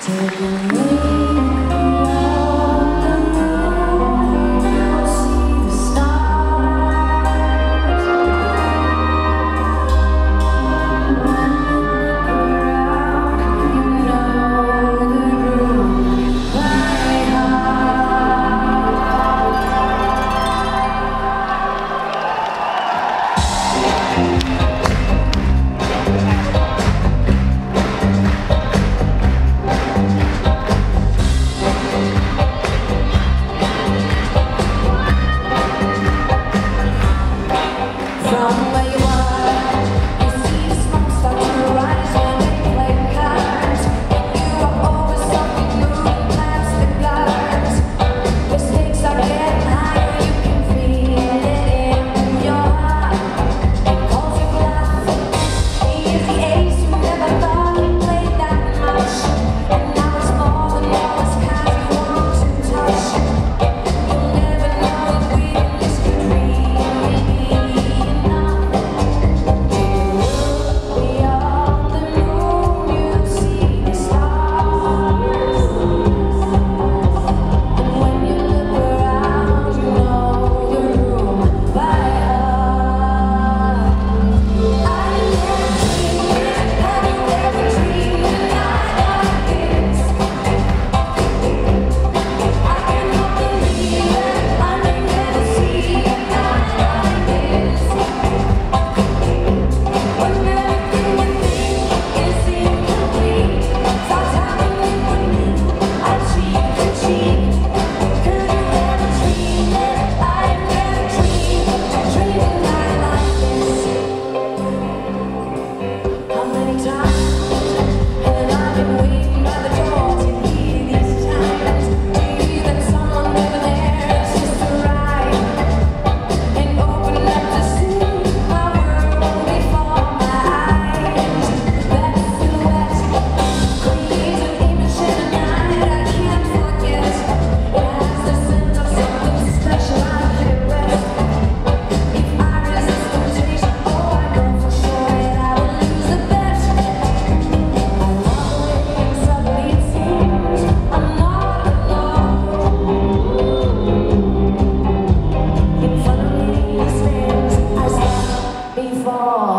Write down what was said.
这个你。哦